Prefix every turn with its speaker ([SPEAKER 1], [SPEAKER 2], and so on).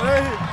[SPEAKER 1] Allez